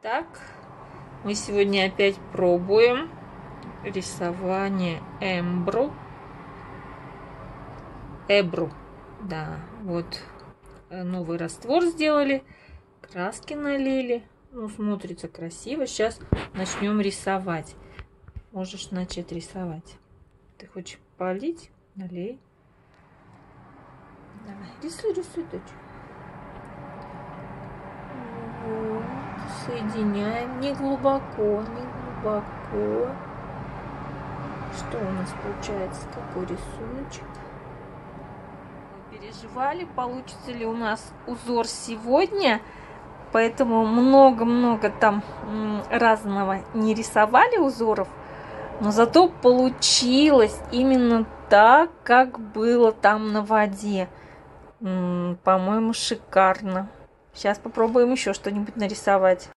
Так, мы сегодня опять пробуем рисование эмбру. Эбру, да, вот э, новый раствор сделали, краски налили. Ну, смотрится красиво. Сейчас начнем рисовать. Можешь начать рисовать. Ты хочешь полить? Налей. Давай, рисуй, рисуй, дочь. Вот соединяем не глубоко, не глубоко. Что у нас получается? Какой рисуночек? Переживали, получится ли у нас узор сегодня. Поэтому много-много там разного не рисовали узоров. Но зато получилось именно так, как было там на воде. По-моему, шикарно. Сейчас попробуем еще что-нибудь нарисовать.